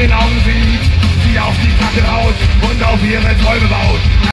in Augen sieht, die auf die Kacke haut und auf ihre Träume baut.